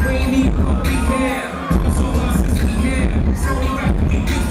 We ain't even gonna be here. so long to be since we here. So we right that we do.